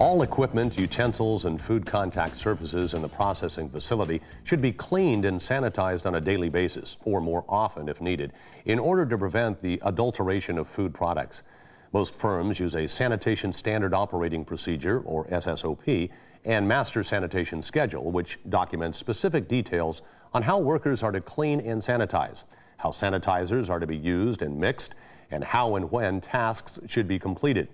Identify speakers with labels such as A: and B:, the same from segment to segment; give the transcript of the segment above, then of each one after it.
A: All equipment, utensils, and food contact surfaces in the processing facility should be cleaned and sanitized on a daily basis, or more often if needed, in order to prevent the adulteration of food products. Most firms use a Sanitation Standard Operating Procedure, or SSOP, and Master Sanitation Schedule, which documents specific details on how workers are to clean and sanitize, how sanitizers are to be used and mixed, and how and when tasks should be completed.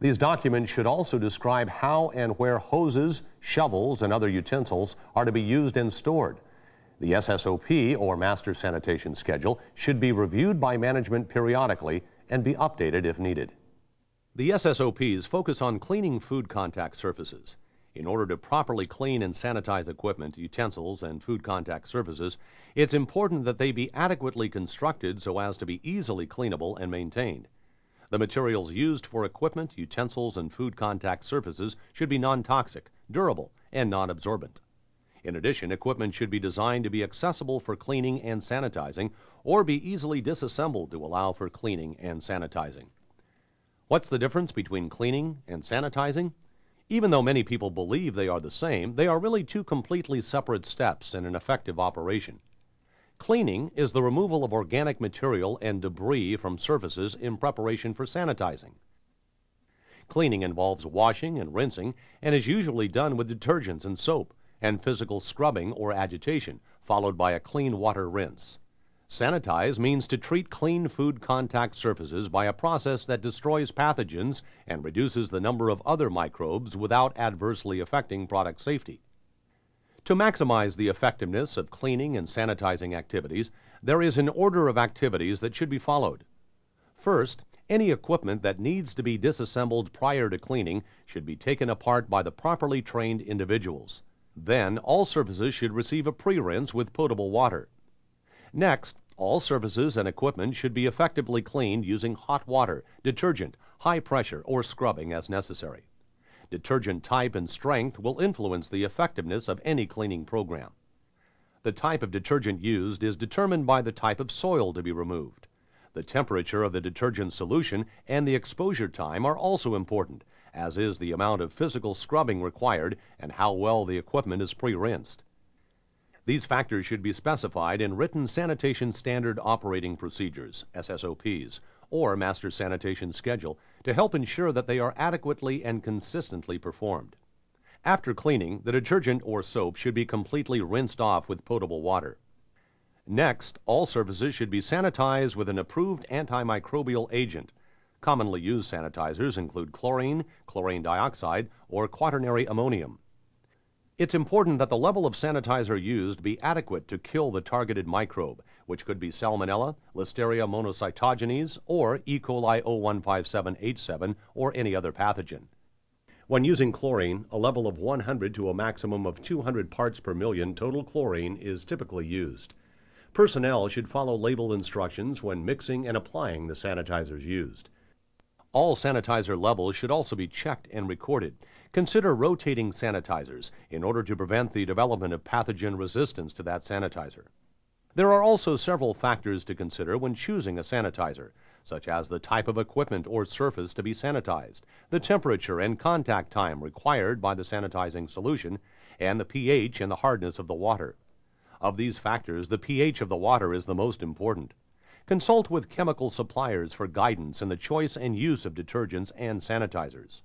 A: These documents should also describe how and where hoses, shovels, and other utensils are to be used and stored. The SSOP, or Master Sanitation Schedule, should be reviewed by management periodically and be updated if needed. The SSOPs focus on cleaning food contact surfaces. In order to properly clean and sanitize equipment, utensils, and food contact surfaces, it's important that they be adequately constructed so as to be easily cleanable and maintained. The materials used for equipment, utensils, and food contact surfaces should be non-toxic, durable, and non-absorbent. In addition, equipment should be designed to be accessible for cleaning and sanitizing or be easily disassembled to allow for cleaning and sanitizing. What's the difference between cleaning and sanitizing? Even though many people believe they are the same, they are really two completely separate steps in an effective operation. Cleaning is the removal of organic material and debris from surfaces in preparation for sanitizing. Cleaning involves washing and rinsing and is usually done with detergents and soap and physical scrubbing or agitation, followed by a clean water rinse. Sanitize means to treat clean food contact surfaces by a process that destroys pathogens and reduces the number of other microbes without adversely affecting product safety. To maximize the effectiveness of cleaning and sanitizing activities, there is an order of activities that should be followed. First, any equipment that needs to be disassembled prior to cleaning should be taken apart by the properly trained individuals. Then, all surfaces should receive a pre-rinse with potable water. Next, all surfaces and equipment should be effectively cleaned using hot water, detergent, high pressure, or scrubbing as necessary. Detergent type and strength will influence the effectiveness of any cleaning program. The type of detergent used is determined by the type of soil to be removed. The temperature of the detergent solution and the exposure time are also important, as is the amount of physical scrubbing required and how well the equipment is pre-rinsed. These factors should be specified in written Sanitation Standard Operating Procedures, SSOPs, or Master Sanitation Schedule to help ensure that they are adequately and consistently performed. After cleaning, the detergent or soap should be completely rinsed off with potable water. Next, all surfaces should be sanitized with an approved antimicrobial agent. Commonly used sanitizers include chlorine, chlorine dioxide, or quaternary ammonium. It's important that the level of sanitizer used be adequate to kill the targeted microbe, which could be Salmonella, Listeria monocytogenes, or E. coli 0157H7, or any other pathogen. When using chlorine, a level of 100 to a maximum of 200 parts per million total chlorine is typically used. Personnel should follow label instructions when mixing and applying the sanitizers used. All sanitizer levels should also be checked and recorded. Consider rotating sanitizers in order to prevent the development of pathogen resistance to that sanitizer. There are also several factors to consider when choosing a sanitizer, such as the type of equipment or surface to be sanitized, the temperature and contact time required by the sanitizing solution, and the pH and the hardness of the water. Of these factors, the pH of the water is the most important. Consult with chemical suppliers for guidance in the choice and use of detergents and sanitizers.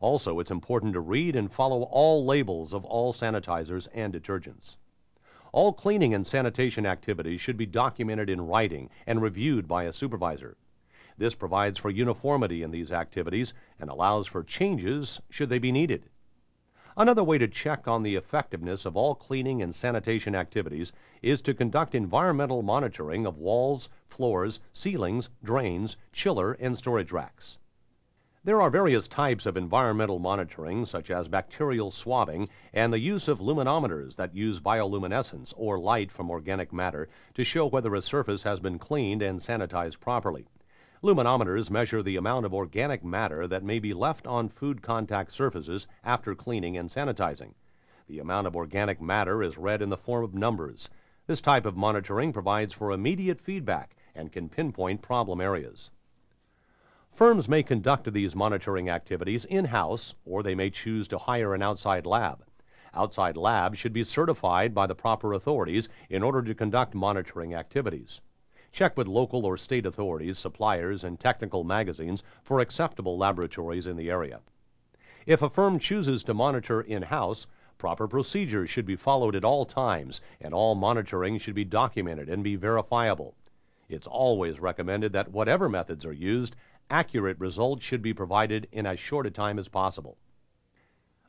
A: Also, it's important to read and follow all labels of all sanitizers and detergents. All cleaning and sanitation activities should be documented in writing and reviewed by a supervisor. This provides for uniformity in these activities and allows for changes should they be needed. Another way to check on the effectiveness of all cleaning and sanitation activities is to conduct environmental monitoring of walls, floors, ceilings, drains, chiller, and storage racks. There are various types of environmental monitoring, such as bacterial swabbing and the use of luminometers that use bioluminescence or light from organic matter to show whether a surface has been cleaned and sanitized properly. Luminometers measure the amount of organic matter that may be left on food contact surfaces after cleaning and sanitizing. The amount of organic matter is read in the form of numbers. This type of monitoring provides for immediate feedback and can pinpoint problem areas. Firms may conduct these monitoring activities in-house or they may choose to hire an outside lab. Outside labs should be certified by the proper authorities in order to conduct monitoring activities. Check with local or state authorities, suppliers, and technical magazines for acceptable laboratories in the area. If a firm chooses to monitor in-house, proper procedures should be followed at all times, and all monitoring should be documented and be verifiable. It's always recommended that whatever methods are used, accurate results should be provided in as short a time as possible.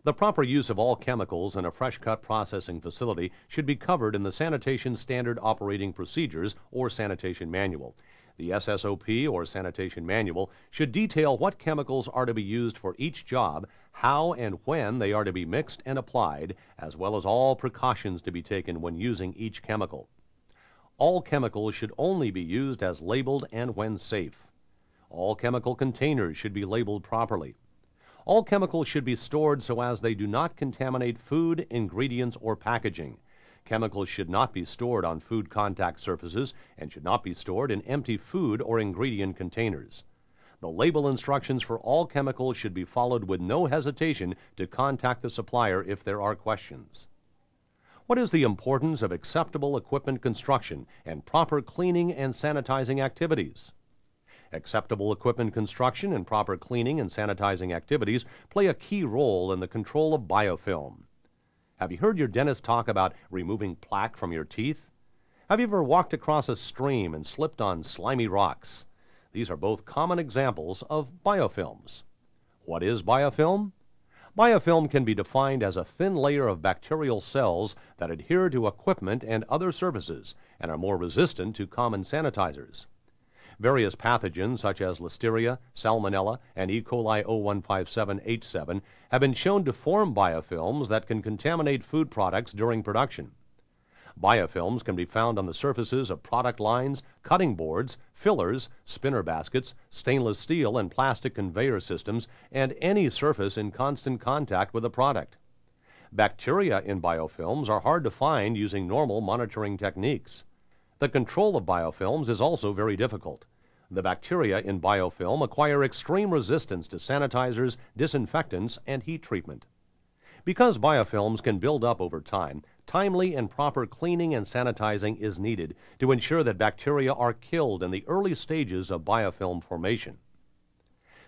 A: The proper use of all chemicals in a fresh cut processing facility should be covered in the Sanitation Standard Operating Procedures or Sanitation Manual. The SSOP or Sanitation Manual should detail what chemicals are to be used for each job, how and when they are to be mixed and applied, as well as all precautions to be taken when using each chemical. All chemicals should only be used as labeled and when safe. All chemical containers should be labeled properly. All chemicals should be stored so as they do not contaminate food, ingredients, or packaging. Chemicals should not be stored on food contact surfaces and should not be stored in empty food or ingredient containers. The label instructions for all chemicals should be followed with no hesitation to contact the supplier if there are questions. What is the importance of acceptable equipment construction and proper cleaning and sanitizing activities? Acceptable equipment construction and proper cleaning and sanitizing activities play a key role in the control of biofilm. Have you heard your dentist talk about removing plaque from your teeth? Have you ever walked across a stream and slipped on slimy rocks? These are both common examples of biofilms. What is biofilm? Biofilm can be defined as a thin layer of bacterial cells that adhere to equipment and other surfaces and are more resistant to common sanitizers. Various pathogens such as Listeria, Salmonella, and E. coli 0157H7 have been shown to form biofilms that can contaminate food products during production. Biofilms can be found on the surfaces of product lines, cutting boards, fillers, spinner baskets, stainless steel and plastic conveyor systems, and any surface in constant contact with a product. Bacteria in biofilms are hard to find using normal monitoring techniques. The control of biofilms is also very difficult. The bacteria in biofilm acquire extreme resistance to sanitizers, disinfectants, and heat treatment. Because biofilms can build up over time, timely and proper cleaning and sanitizing is needed to ensure that bacteria are killed in the early stages of biofilm formation.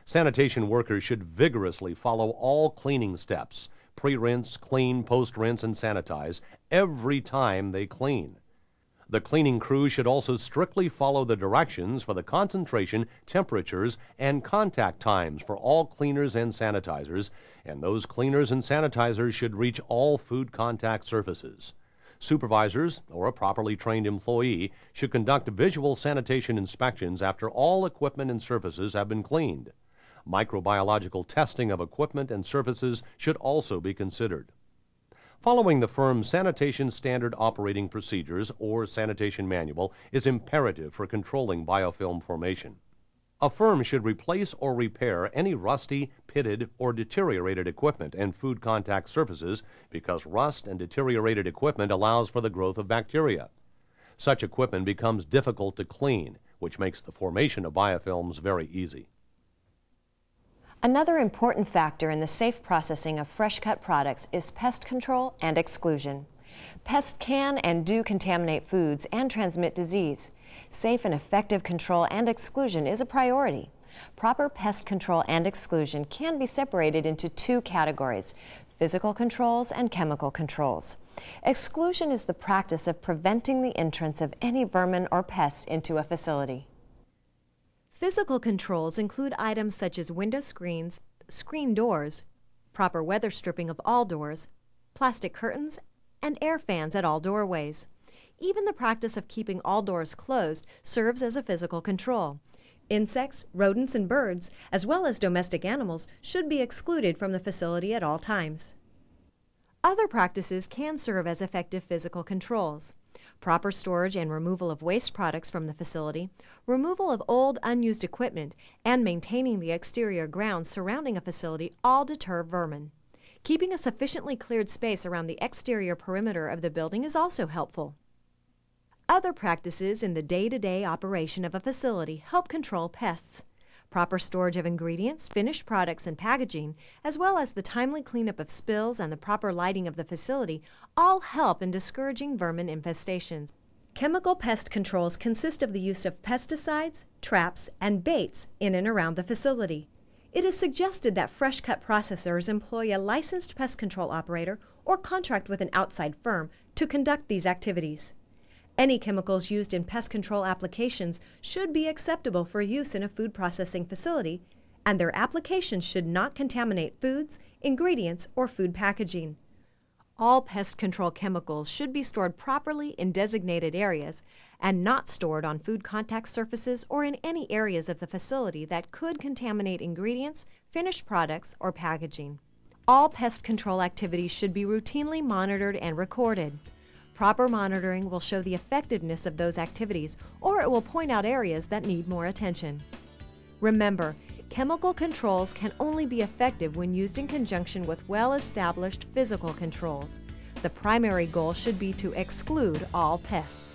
A: Sanitation workers should vigorously follow all cleaning steps pre-rinse, clean, post-rinse, and sanitize every time they clean. The cleaning crew should also strictly follow the directions for the concentration, temperatures, and contact times for all cleaners and sanitizers, and those cleaners and sanitizers should reach all food contact surfaces. Supervisors or a properly trained employee should conduct visual sanitation inspections after all equipment and surfaces have been cleaned. Microbiological testing of equipment and surfaces should also be considered. Following the firm's Sanitation Standard Operating Procedures, or Sanitation Manual, is imperative for controlling biofilm formation. A firm should replace or repair any rusty, pitted, or deteriorated equipment and food contact surfaces because rust and deteriorated equipment allows for the growth of bacteria. Such equipment becomes difficult to clean, which makes the formation of biofilms very easy.
B: Another important factor in the safe processing of fresh cut products is pest control and exclusion. Pests can and do contaminate foods and transmit disease. Safe and effective control and exclusion is a priority. Proper pest control and exclusion can be separated into two categories, physical controls and chemical controls. Exclusion is the practice of preventing the entrance of any vermin or pests into a facility.
C: Physical controls include items such as window screens, screen doors, proper weather stripping of all doors, plastic curtains, and air fans at all doorways. Even the practice of keeping all doors closed serves as a physical control. Insects, rodents, and birds, as well as domestic animals, should be excluded from the facility at all times. Other practices can serve as effective physical controls proper storage and removal of waste products from the facility, removal of old unused equipment, and maintaining the exterior grounds surrounding a facility all deter vermin. Keeping a sufficiently cleared space around the exterior perimeter of the building is also helpful. Other practices in the day-to-day operation of a facility help control pests. Proper storage of ingredients, finished products, and packaging, as well as the timely cleanup of spills and the proper lighting of the facility, all help in discouraging vermin infestations. Chemical pest controls consist of the use of pesticides, traps, and baits in and around the facility. It is suggested that fresh cut processors employ a licensed pest control operator or contract with an outside firm to conduct these activities. Any chemicals used in pest control applications should be acceptable for use in a food processing facility, and their applications should not contaminate foods, ingredients, or food packaging. All pest control chemicals should be stored properly in designated areas and not stored on food contact surfaces or in any areas of the facility that could contaminate ingredients, finished products, or packaging. All pest control activities should be routinely monitored and recorded. Proper monitoring will show the effectiveness of those activities or it will point out areas that need more attention. Remember, chemical controls can only be effective when used in conjunction with well-established physical controls. The primary goal should be to exclude all pests.